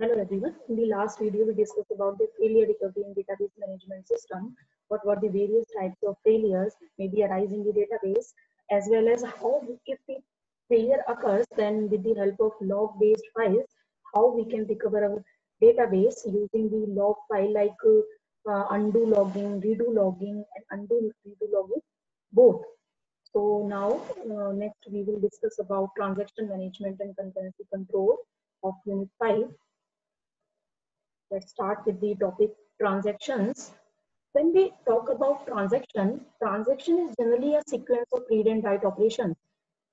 Hello everyone. In the last video, we discussed about the failure recovery in database management system. What were the various types of failures may be arise in the database, as well as how if the failure occurs, then with the help of log-based files, how we can recover our database using the log file like uh, undo logging, redo logging, and undo redo logging both. So now uh, next we will discuss about transaction management and concurrency control of unit 5 let's start with the topic transactions. When we talk about transaction, transaction is generally a sequence of read and write operations.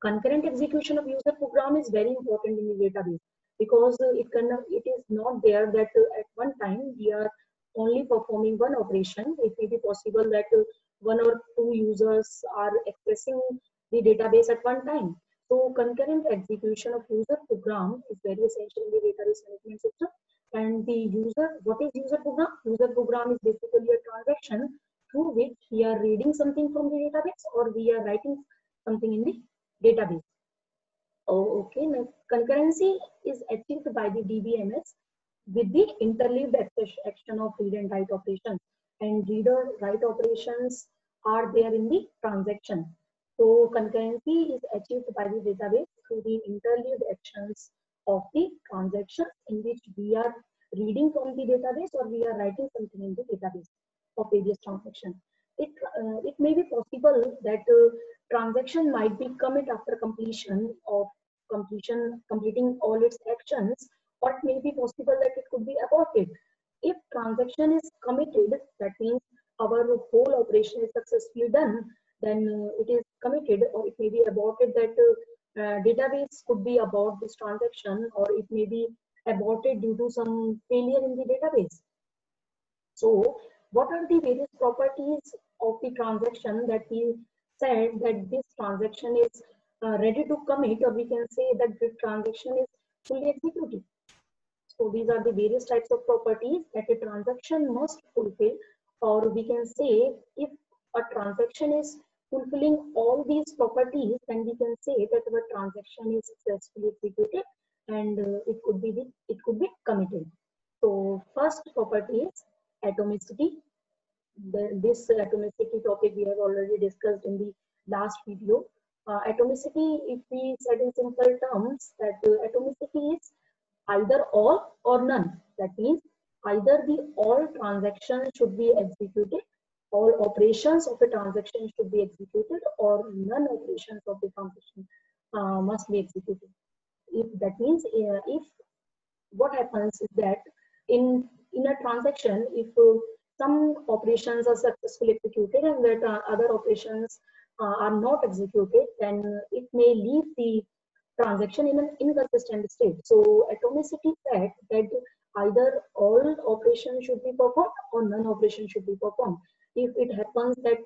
Concurrent execution of user program is very important in the database because it can it is not there that at one time we are only performing one operation. It may be possible that one or two users are accessing the database at one time. So concurrent execution of user program is very essential in the database management system and the user what is user program? User program is basically a transaction through which we are reading something from the database or we are writing something in the database. Oh okay. Now concurrency is achieved by the dbms with the interleaved action of read and write operations. And reader write operations are there in the transaction. So concurrency is achieved by the database through the interleaved actions of the transactions in which we are reading from the database or we are writing something in the database of various transactions. It, uh, it may be possible that uh, transaction might be commit after completion of completion, completing all its actions, or it may be possible that it could be aborted. If transaction is committed, that means our whole operation is successfully done, then uh, it is committed or it may be aborted that uh, database could be about this transaction or it may be aborted due to some failure in the database. So what are the various properties of the transaction that we said that this transaction is uh, ready to commit or we can say that the transaction is fully executed. So these are the various types of properties that a transaction must fulfill or we can say if a transaction is fulfilling all these properties, then we can say that our transaction is successfully executed and uh, it could be it could be committed. So first property is atomicity. The, this atomicity topic we have already discussed in the last video. Uh, atomicity, if we said in simple terms, that uh, atomicity is either all or none. That means either the all transactions should be executed all operations of a transaction should be executed or none operations of the transaction uh, must be executed. If that means uh, if what happens is that in in a transaction, if uh, some operations are successfully executed and that uh, other operations uh, are not executed, then it may leave the transaction in an inconsistent state. So atomicity said that either all operations should be performed or none operation should be performed if it happens that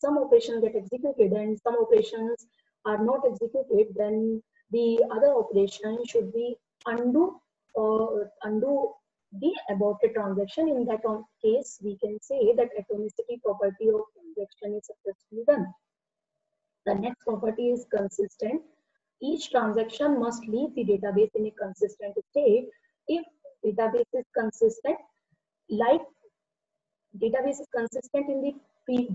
some operations get executed and some operations are not executed, then the other operation should be undo or undo the aborted transaction. In that case, we can say that atomicity property of transaction is successfully done. The next property is consistent. Each transaction must leave the database in a consistent state. If database is consistent, like database is consistent in the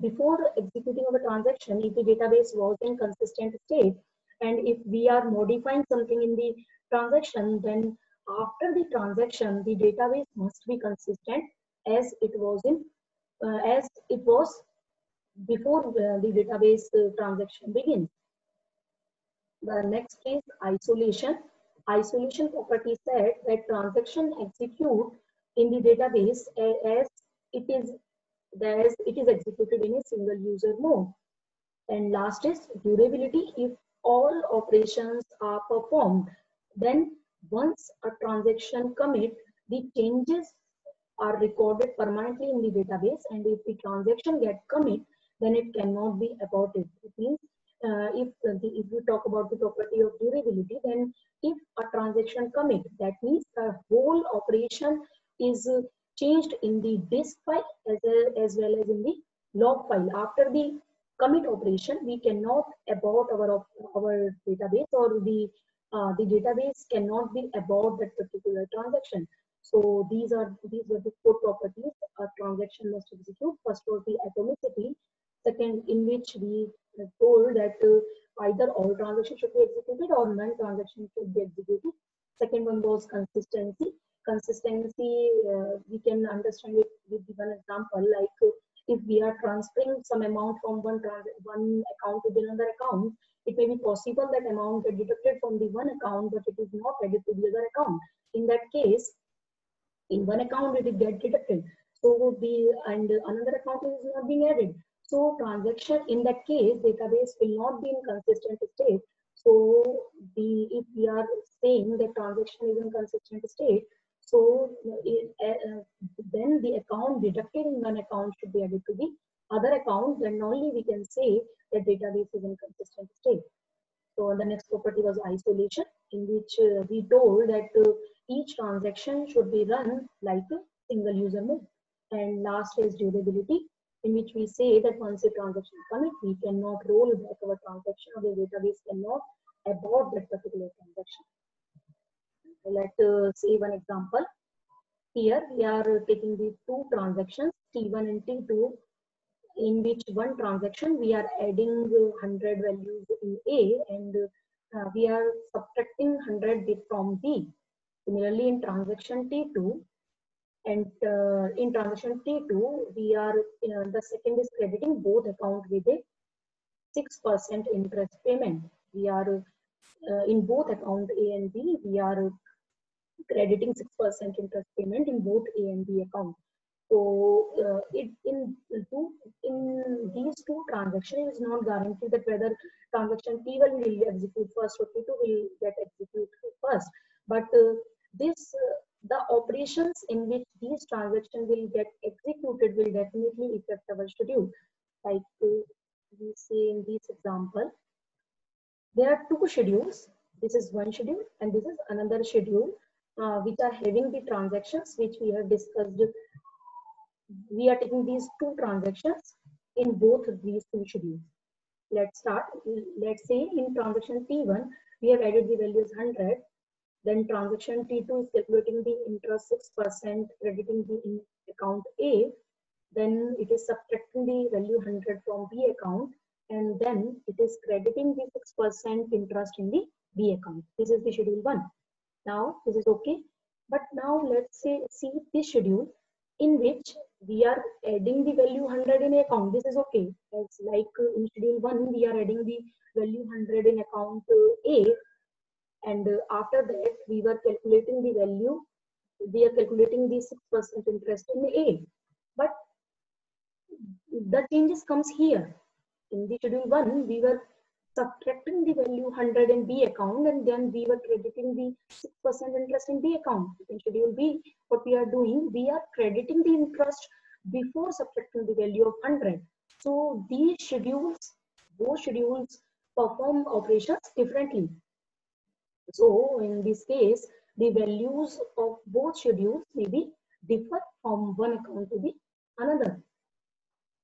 before executing of a transaction if the database was in consistent state and if we are modifying something in the transaction then after the transaction the database must be consistent as it was in uh, as it was before the, the database uh, transaction begins. The next is isolation. Isolation property said that transaction execute in the database as it is there's it is executed in a single user mode. And last is durability. If all operations are performed, then once a transaction commit, the changes are recorded permanently in the database. And if the transaction get commit, then it cannot be aborted. It means uh, if the, if we talk about the property of durability, then if a transaction commit, that means the whole operation is changed in the disk file as, a, as well as in the log file. After the commit operation, we cannot abort our, our database or the, uh, the database cannot be abort that particular transaction. So these are these were the four properties a transaction must execute. First was the atomicity. Second, in which we told that uh, either all transactions should be executed or none transactions should be executed. Second one was consistency. Consistency, uh, we can understand it with one example like if we are transferring some amount from one one account to another account, it may be possible that amount get deducted from the one account, but it is not added to the other account. In that case, in one account it will get deducted. So the and another account is not being added. So transaction in that case, database will not be in consistent state. So the if we are saying that transaction is in consistent state, so it, uh, then the account deducted in one account should be added to the other account. Then only we can say that database is in consistent state. So the next property was isolation, in which uh, we told that uh, each transaction should be run like a single user mode. And last is durability, in which we say that once a transaction commit, we cannot roll back our transaction or the database cannot abort that particular transaction. Let's uh, see one example. Here we are taking the two transactions, T1 and T2, in which one transaction we are adding 100 values in A and uh, we are subtracting 100 from B. Similarly, in transaction T2, and uh, in transaction T2, we are, uh, the second is crediting both account with a 6% interest payment. We are, uh, in both account A and B, we are crediting 6% interest payment in both A and B account. So uh, it in two in these two transactions it is not guaranteed that whether transaction T1 will execute first or T2 will get executed first. But uh, this uh, the operations in which these transactions will get executed will definitely affect our schedule. Like uh, we see in this example, there are two schedules. This is one schedule and this is another schedule uh, which are having the transactions which we have discussed. We are taking these two transactions in both of these two schedules. Let's start. Let's say in transaction T1, we have added the values 100 then transaction T2 is calculating the interest 6%, crediting the in account A. Then it is subtracting the value 100 from B account. And then it is crediting the 6% interest in the B account. This is the schedule one. Now this is okay. But now let's say see this schedule in which we are adding the value 100 in account. This is okay. It's like in schedule one, we are adding the value 100 in account A and uh, after that we were calculating the value we are calculating the 6% interest in A. But the changes comes here. In the schedule 1, we were subtracting the value 100 in B account and then we were crediting the 6% interest in B account. In schedule B, what we are doing, we are crediting the interest before subtracting the value of 100. So these schedules, both schedules perform operations differently. So in this case, the values of both schedules may be differ from one account to the another.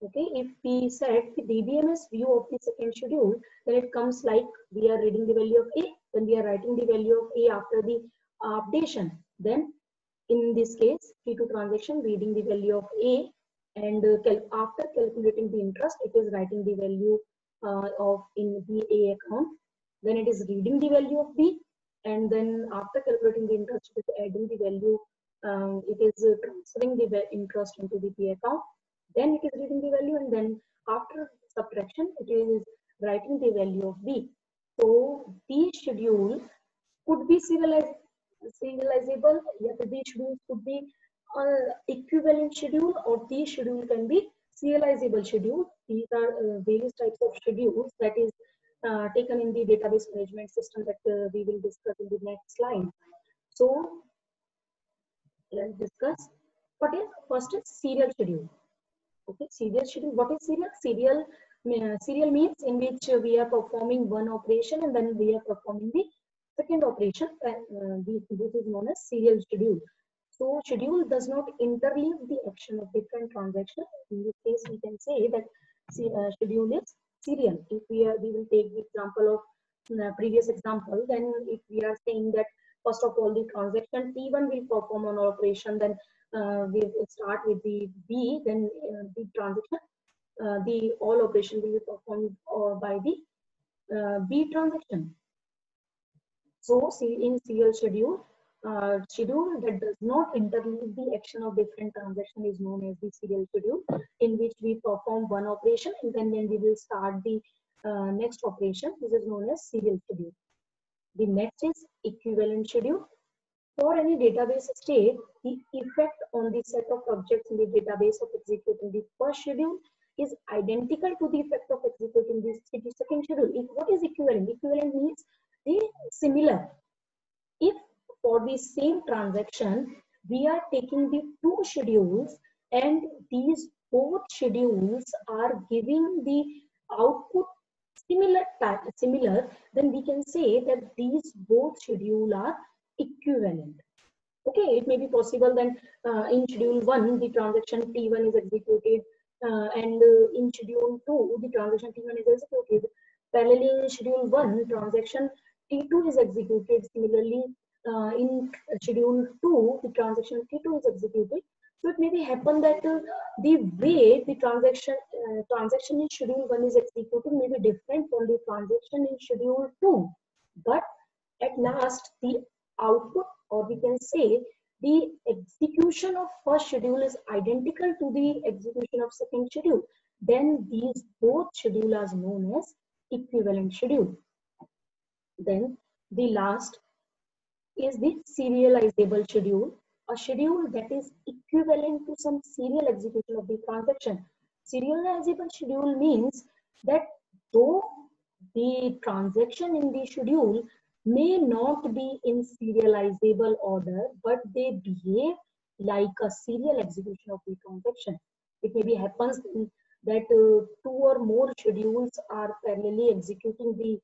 Okay, if we set the DBMS view of the second schedule, then it comes like we are reading the value of A, then we are writing the value of A after the updation. Then in this case, T2 transaction reading the value of A and uh, cal after calculating the interest, it is writing the value uh, of in the A account. Then it is reading the value of B and then after calculating the interest, it is adding the value, um, it is uh, transferring the interest into the P account. Then it is reading the value and then after subtraction, it is writing the value of B. So the schedule could be serialized, serializable, yet the schedule could be uh, equivalent schedule or the schedule can be serializable schedule. These are uh, various types of schedules that is uh, taken in the database management system that uh, we will discuss in the next slide. So let's discuss what is first is serial schedule. Okay, serial schedule. What is serial? Serial uh, serial means in which we are performing one operation and then we are performing the second operation. Uh, this is known as serial schedule. So schedule does not interleave the action of different transactions. In this case, we can say that uh, schedule is serial. If we are, we will take the example of uh, previous example, then if we are saying that First of all, the transaction T1 will perform an operation, then uh, we start with the B, then uh, the transaction, uh, the all operation will be performed uh, by the uh, B transaction. So in serial schedule, uh, schedule that does not interleave the action of different transaction is known as the serial schedule in which we perform one operation and then, then we will start the next operation. This is known as serial schedule. The next is equivalent schedule. For any database state, the effect on the set of objects in the database of executing the first schedule is identical to the effect of executing the second schedule. If, what is equivalent? Equivalent means the similar. If for the same transaction, we are taking the two schedules and these both schedules are giving the output similar similar then we can say that these both schedule are equivalent okay it may be possible then uh, in schedule 1 the transaction t1 is executed uh, and uh, in schedule 2 the transaction t1 is executed parallelly in schedule 1 transaction t2 is executed similarly uh, in schedule 2, the transaction T2 is executed. So it may be happen that uh, the way the transaction uh, transaction in schedule 1 is executed may be different from the transaction in schedule 2. But at last, the output or we can say the execution of first schedule is identical to the execution of second schedule. Then these both schedule are known as equivalent schedule. Then the last is the serializable schedule, a schedule that is equivalent to some serial execution of the transaction. Serializable schedule means that though the transaction in the schedule may not be in serializable order, but they behave like a serial execution of the transaction. It may be happens that uh, two or more schedules are parallelly executing the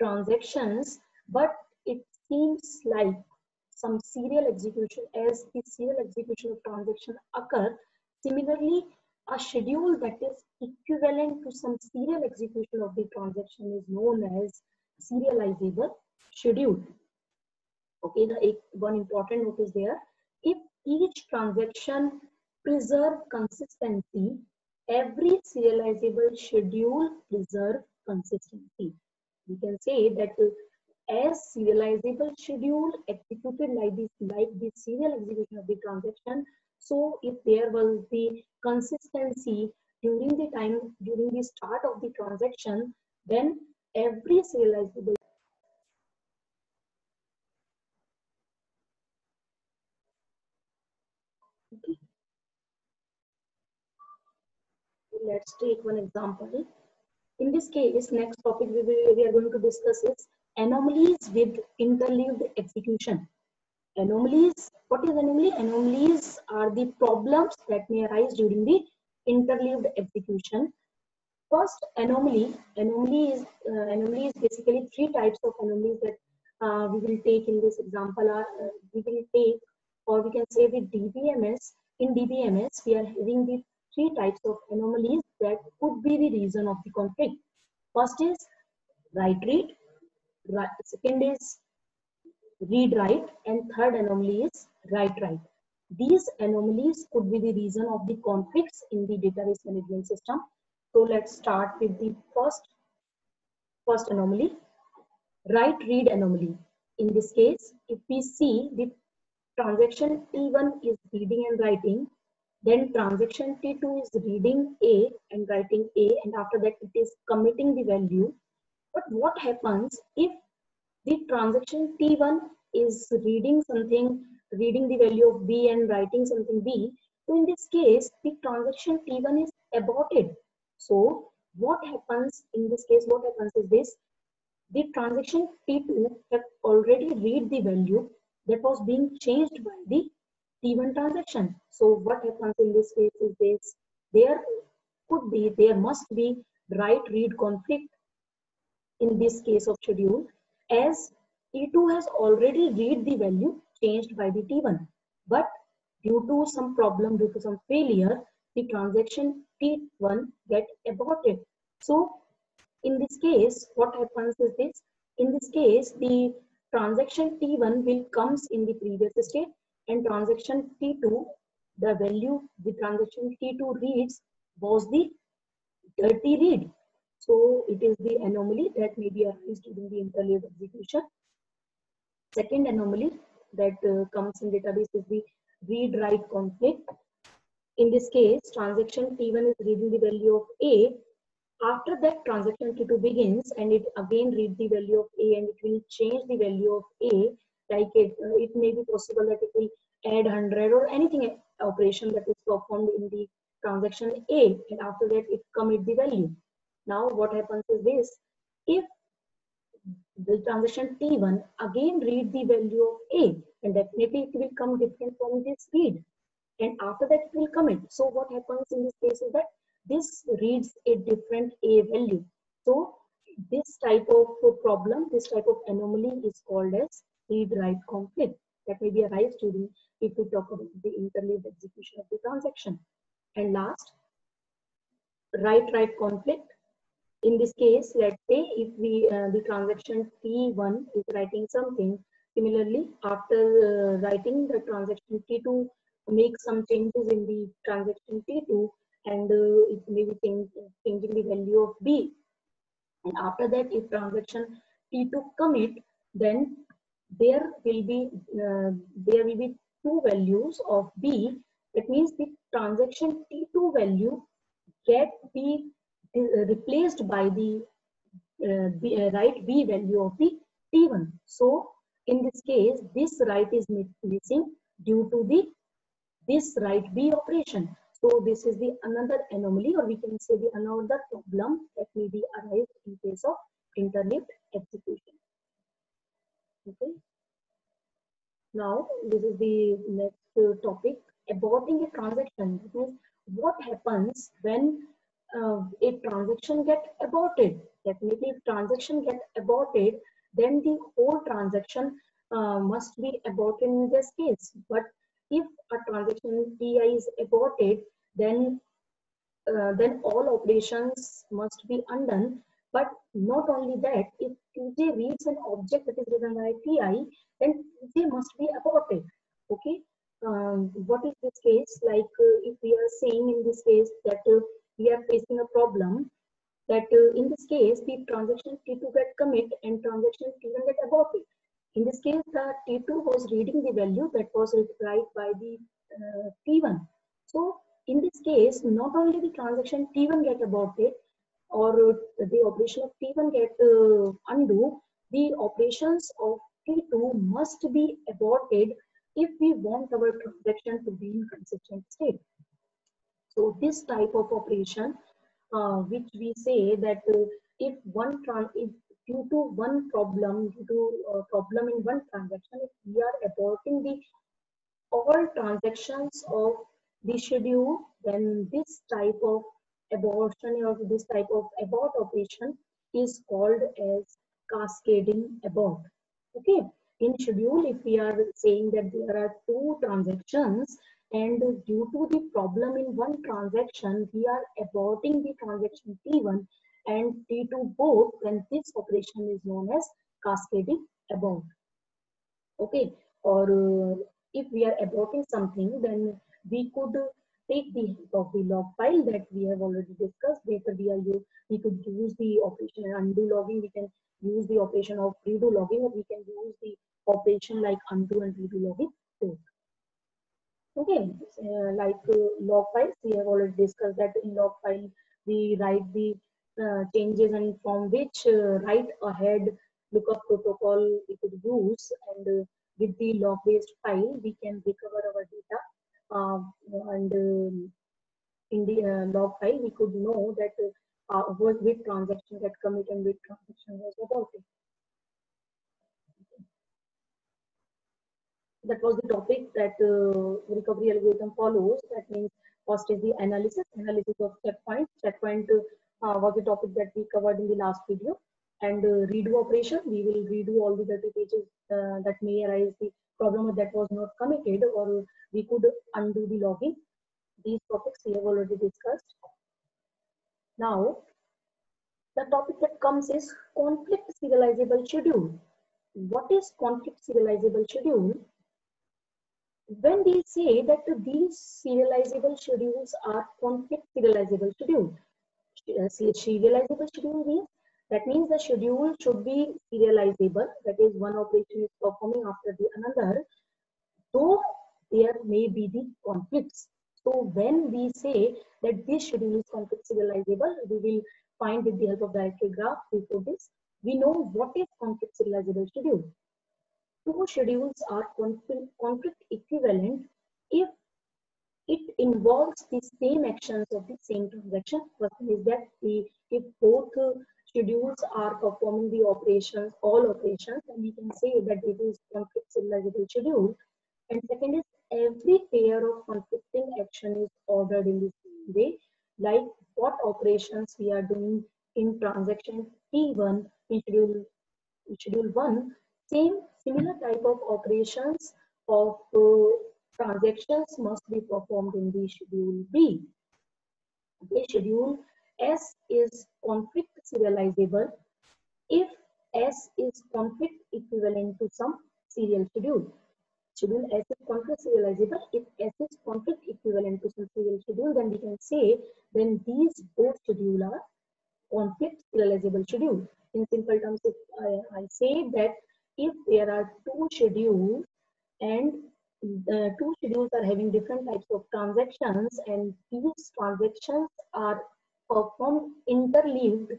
transactions, but it seems like some serial execution as the serial execution of transaction occur. Similarly, a schedule that is equivalent to some serial execution of the transaction is known as serializable schedule. Okay, the one important note is there. If each transaction preserve consistency, every serializable schedule preserve consistency. We can say that as serializable schedule executed like this, like the serial execution of the transaction. So if there was the consistency during the time, during the start of the transaction, then every serializable okay. Let's take one example. In this case, next topic we, will, we are going to discuss is anomalies with interleaved execution. Anomalies, what is anomaly? Anomalies are the problems that may arise during the interleaved execution. First anomaly, anomaly is, uh, anomaly is basically three types of anomalies that uh, we will take in this example. Uh, we will take or we can say with DBMS, in DBMS we are having the three types of anomalies that could be the reason of the conflict. First is write read, second is read write and third anomaly is write write. These anomalies could be the reason of the conflicts in the database management system. So let's start with the first first anomaly write read anomaly. In this case if we see the transaction t1 is reading and writing then transaction t2 is reading a and writing a and after that it is committing the value but what happens if the transaction T1 is reading something, reading the value of B and writing something B? So in this case, the transaction T1 is aborted. So what happens in this case, what happens is this, the transaction T2 have already read the value that was being changed by the T1 transaction. So what happens in this case is this, there could be, there must be write read conflict in this case of schedule as T2 has already read the value changed by the T1. But due to some problem, due to some failure, the transaction T1 get aborted. So in this case, what happens is this, in this case, the transaction T1 will comes in the previous state and transaction T2, the value the transaction T2 reads was the dirty read. So it is the anomaly that may be arised during the interleaved execution. Second anomaly that uh, comes in database is the read-write conflict. In this case, transaction T1 is reading the value of A. After that, transaction T2 begins and it again reads the value of A and it will change the value of A. Like it, uh, it may be possible that it will add 100 or anything operation that is performed in the transaction A and after that it commit the value. Now what happens is this, if the transaction T1 again read the value of A and definitely it will come different from this read and after that it will commit. So what happens in this case is that this reads a different A value. So this type of problem, this type of anomaly is called as read-write conflict that may be arise during if we talk about the interleaved execution of the transaction. And last, write-write conflict. In this case, let's say if we uh, the transaction T1 is writing something, similarly after uh, writing the transaction T2 make some changes in the transaction T2 and uh, it may be changing the value of B. And after that, if transaction T2 commit, then there will be uh, there will be two values of B. That means the transaction T2 value get be uh, replaced by the uh, B, uh, write B value of the T1. So in this case, this right is missing due to the this right B operation. So this is the another anomaly or we can say the another problem that may be arise in case of interleaved execution. Okay. Now this is the next uh, topic aborting a transaction. That means what happens when uh, a transaction get aborted. Definitely if transaction get aborted, then the whole transaction uh, must be aborted in this case. But if a transaction Ti is aborted, then uh, then all operations must be undone. But not only that, if Tj reads an object that is written by Ti, then Tj must be aborted. Okay. Um, what is this case? Like uh, if we are saying in this case that uh, we are facing a problem, that uh, in this case the transaction T2 get commit and transaction T1 get aborted. In this case, the T2 was reading the value that was retrieved by the uh, T1. So in this case, not only the transaction T1 get aborted or uh, the operation of T1 get uh, undo, the operations of T2 must be aborted if we want our transaction to be in consistent state. So this type of operation, uh, which we say that uh, if one trans if due to one problem, due to a problem in one transaction, if we are aborting the all transactions of the schedule, then this type of abortion or this type of abort operation is called as cascading abort. Okay. In schedule, if we are saying that there are two transactions and due to the problem in one transaction, we are aborting the transaction T1 and T2 both, then this operation is known as cascading abort. Okay, or uh, if we are aborting something, then we could take the help of the log file that we have already discussed. We use, we could use the operation of undo logging. We can use the operation of redo logging, or we can use the operation like undo and redo logging. Too. Okay, uh, like uh, log files, we have already discussed that in log file we write the uh, changes and from which uh, write ahead lookup protocol we could use and uh, with the log based file we can recover our data um, and um, in the uh, log file we could know that uh, what which transaction that commit and which transaction was aborted. That was the topic that uh, recovery algorithm follows. That means first is the analysis, analysis of checkpoint. Checkpoint uh, was the topic that we covered in the last video. And uh, redo operation, we will redo all the dirty pages uh, that may arise the problem that was not committed or we could undo the logging. These topics we have already discussed. Now, the topic that comes is conflict serializable schedule. what is conflict serializable schedule? When we say that these serializable schedules are conflict serializable schedule, uh, serializable schedule means that means the schedule should be serializable. That is, one operation is performing after the another. Though there may be the conflicts. So when we say that this schedule is serializable, we will find with the help of directed graph before this. We know what is conflict serializable schedule. Two schedules are conflict, equivalent if it involves the same actions of the same transaction. First is that the, if both schedules are performing the operations, all operations, then we can say that it is conflict serializable schedule. And second is every pair of conflicting action is ordered in the same way, like what operations we are doing in transaction T1 in schedule, in schedule 1, same similar type of operations of uh, transactions must be performed in the schedule B. The schedule S is conflict serializable if S is conflict equivalent to some serial schedule. Schedule S conflict serializable. If S is conflict equivalent to some serial schedule, then we can say then these both schedule are conflict serializable schedule. In simple terms, if I, I say that if there are two schedules and the two schedules are having different types of transactions and these transactions are performed interleaved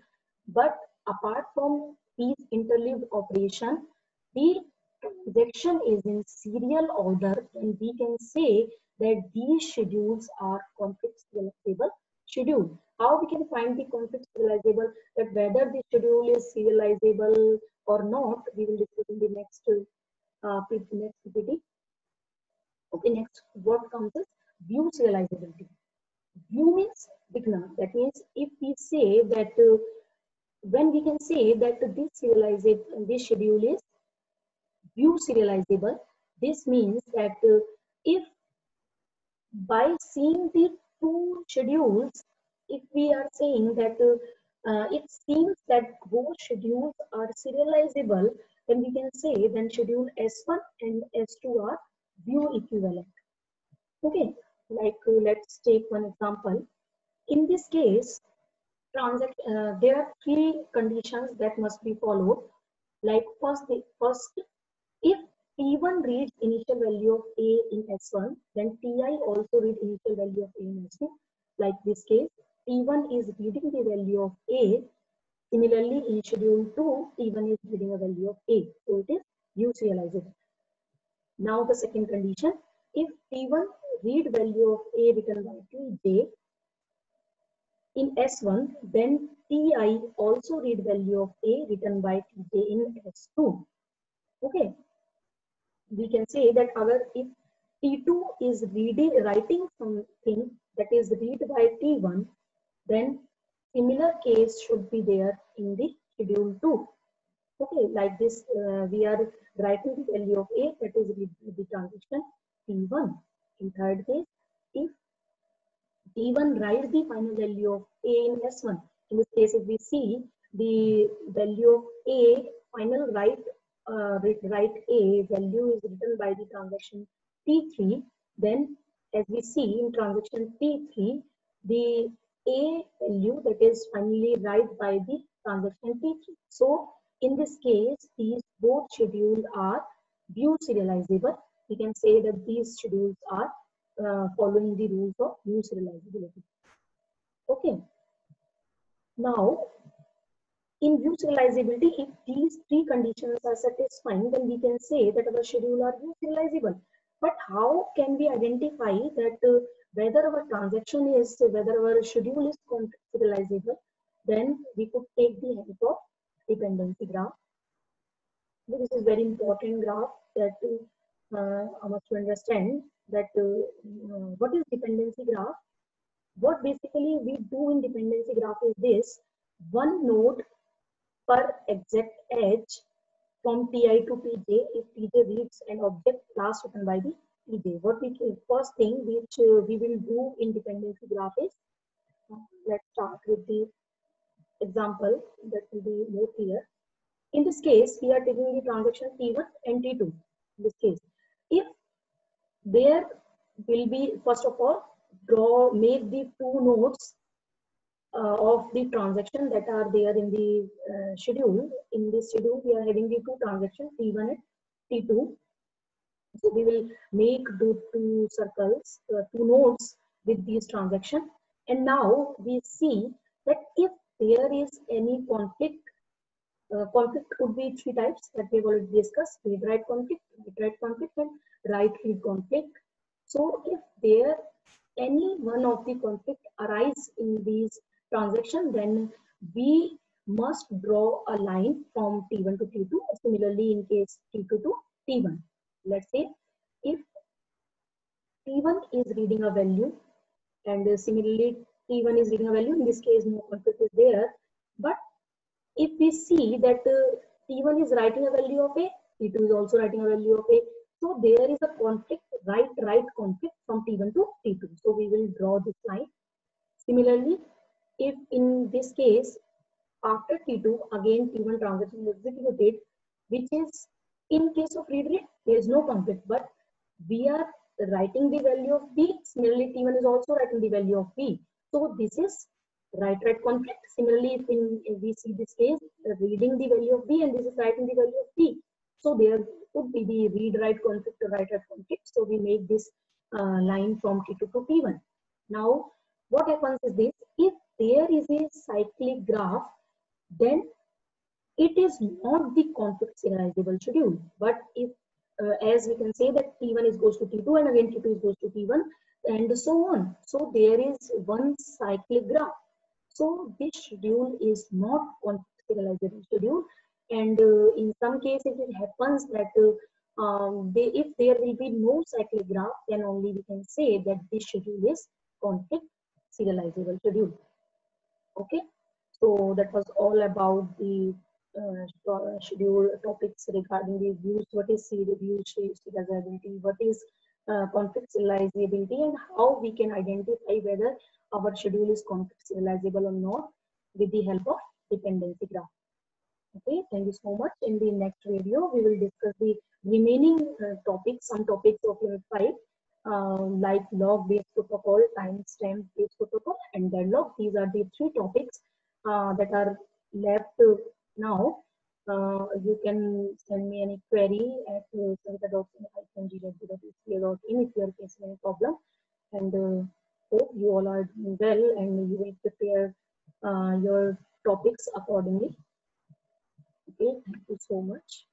but apart from these interleaved operation the transaction is in serial order and we can say that these schedules are conflict serializable schedule how we can find the conflict serializable that whether the schedule is serializable or not we will discuss in the next uh, next PPT Okay, next what comes is view serializability. View means beginner. That means if we say that uh, when we can say that this serializable this schedule is view serializable, this means that uh, if by seeing the two schedules, if we are saying that uh, uh, it seems that both schedules are serializable, then we can say then schedule S1 and S2 are view equivalent. Okay, like uh, let's take one example. In this case, transact uh, there are three conditions that must be followed. Like first, the, first, if T1 reads initial value of A in S1, then Ti also read initial value of A in S2. Like this case, T1 is reading the value of A. Similarly, in schedule 2, T1 is reading a value of A. So it is view serializable. Now the second condition, if T1 read value of A written by Tj in S1, then Ti also read value of A written by Tj in S2. Okay. We can say that our if T2 is reading writing something that is read by T1, then similar case should be there in the schedule 2. Okay, like this, uh, we are writing the value of A, that is the transition T1. In third case, if T1 writes the final value of A in S1, in this case, if we see the value of A, final write, uh, write A value is written by the transaction T3, then as we see in transaction T3, the A value that is finally write by the transaction T3. So in this case, these both schedules are view serializable. We can say that these schedules are uh, following the rules of view serializability. Okay. Now, in view serializability, if these three conditions are satisfying, then we can say that our schedule are view serializable. But how can we identify that uh, whether our transaction is, whether our schedule is serializable, then we could take the help of dependency graph. This is very important graph that uh, I must understand that uh, what is dependency graph? What basically we do in dependency graph is this, one node per exact edge from Ti to Pj if Pj reads an object class written by the Tj. What we first thing which uh, we will do in dependency graph is, uh, let's start with the example that will be more clear. In this case, we are taking the transaction T1 and T2. In this case, if there will be, first of all, draw, make the two nodes of the transaction that are there in the uh, schedule. In this schedule, we are having the two transactions, T1 and T2. So we will make the two circles, uh, two nodes with these transactions. And now we see that if there is any conflict, uh, conflict could be three types that we have already discussed, read-write conflict, read-write conflict, and write-read conflict. So if there any one of the conflict arise in these transaction, then we must draw a line from T1 to T2. Similarly, in case T2 to T1. Let's say if T1 is reading a value and similarly T1 is reading a value, in this case no conflict is there. But if we see that uh, T1 is writing a value of A, T2 is also writing a value of A. So there is a conflict, right, right conflict from T1 to T2. So we will draw this line. Similarly, if in this case, after T2, again T1 transaction is executed, which is in case of read read, there is no conflict, but we are writing the value of B. Similarly, T1 is also writing the value of B. So this is write write conflict. Similarly, if, in, if we see this case, reading the value of B and this is writing the value of B. So there could be the read write conflict or write write conflict. So we make this uh, line from T2 to T1. Now, what happens is this, if there is a cyclic graph, then it is not the conflict serializable schedule. But if, uh, as we can say that T1 is goes to T2 and again T2 is goes to T1 and so on. So there is one cyclic graph. So this schedule is not conflict serializable schedule. And uh, in some cases, it happens that uh, um, they, if there will be no cyclic graph, then only we can say that this schedule is conflict serializable schedule. Okay, so that was all about the uh, schedule topics regarding the views, what is the view serializability, what is uh, conflict serializability, and how we can identify whether our schedule is conflict serializable or not with the help of dependency graph. Okay, thank you so much. In the next video, we will discuss the remaining uh, topics, some topics of Unit 5 uh, like log based protocol, timestamp based protocol, and deadlock. These are the three topics uh, that are left now. Uh, you can send me any query at uh, if you are facing any problem. And uh, hope you all are doing well and you will prepare uh, your topics accordingly. Okay, thank you so much.